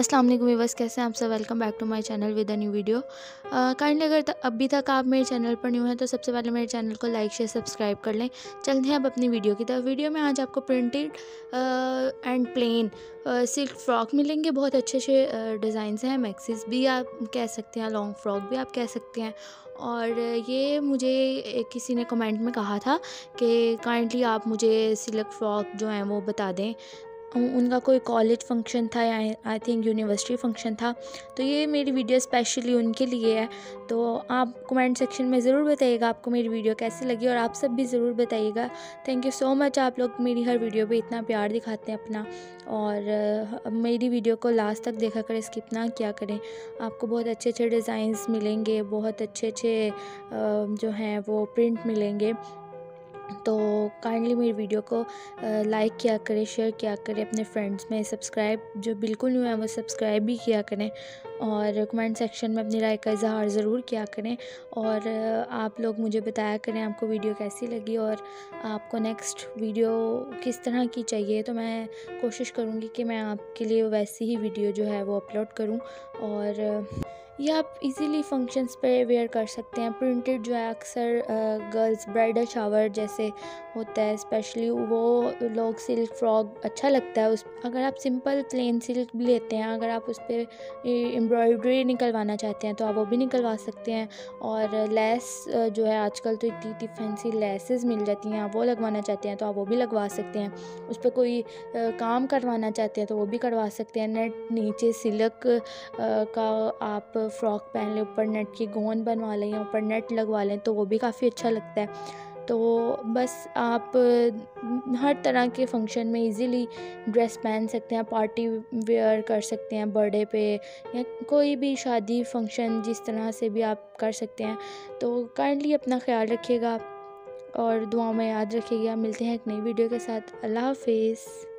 अस्सलाम वालेकुम व्यूवर्स, कैसे हैं आप सब? Welcome back to my channel with a new video kindly अगर अभी तक आप मेरे चैनल पर न्यू हैं तो सबसे पहले मेरे चैनल को लाइक शेयर सब्सक्राइब कर लें। चलते हैं अब अपनी वीडियो की तरफ़। वीडियो में आज आपको printed and plain silk frock मिलेंगे। बहुत अच्छे अच्छे डिज़ाइन हैं। मैक्सिस भी आप कह सकते हैं लॉन्ग फ्रॉक भी आप कह सकते हैं। और ये मुझे किसी ने कमेंट में कहा था कि काइंडली आप मुझे सिल्क फ्रॉक जो हैं, वो बता दें। उनका कोई कॉलेज फ़ंक्शन था या आई थिंक यूनिवर्सिटी फ़ंक्शन था तो ये मेरी वीडियो स्पेशली उनके लिए है। तो आप कमेंट सेक्शन में ज़रूर बताइएगा आपको मेरी वीडियो कैसी लगी और आप सब भी ज़रूर बताइएगा। थैंक यू सो मच आप लोग मेरी हर वीडियो पे इतना प्यार दिखाते हैं अपना और मेरी वीडियो को लास्ट तक देखा करें स्किप ना किया करें। आपको बहुत अच्छे अच्छे डिज़ाइंस मिलेंगे, बहुत अच्छे अच्छे जो हैं वो प्रिंट मिलेंगे। तो काइंडली मेरी वीडियो को लाइक किया करें शेयर किया करें, अपने फ्रेंड्स में सब्सक्राइब जो बिल्कुल नहीं है, वो सब्सक्राइब भी किया करें और कमेंट सेक्शन में अपनी राय का इजहार ज़रूर किया करें और आप लोग मुझे बताया करें आपको वीडियो कैसी लगी और आपको नेक्स्ट वीडियो किस तरह की चाहिए तो मैं कोशिश करूँगी कि मैं आपके लिए वैसी ही वीडियो जो है वो अपलोड करूँ और ये आप इजीली फ़ंक्शंस पे वेयर कर सकते हैं। प्रिंटेड जो है अक्सर गर्ल्स ब्राइडल शावर जैसे होता है स्पेशली वो लोग सिल्क फ्रॉक अच्छा लगता है उस, अगर आप सिंपल प्लेन सिल्क भी लेते हैं, अगर आप उस पर एम्ब्रॉयडरी निकलवाना चाहते हैं तो आप वो भी निकलवा सकते हैं। और लेस जो है आजकल तो इतनी इतनी फैंसी लेसेस मिल जाती हैं, आप वो लगवाना चाहते हैं तो आप वो भी लगवा सकते हैं। उस पर कोई काम करवाना चाहते हैं तो वो भी करवा सकते हैं। नेट, नीचे सिल्क का आप फ़्रॉक पहन लें, ऊपर नेट की गोंद बनवा लें या ऊपर नेट लगवा लें तो वो भी काफ़ी अच्छा लगता है। तो बस आप हर तरह के फ़ंक्शन में इजीली ड्रेस पहन सकते हैं, पार्टी वेयर कर सकते हैं, बर्थडे पे या कोई भी शादी फ़ंक्शन जिस तरह से भी आप कर सकते हैं। तो काइंडली अपना ख्याल रखिएगा और दुआ में याद रखिएगा। मिलते हैं एक नई वीडियो के साथ। अल्लाह हाफिज़।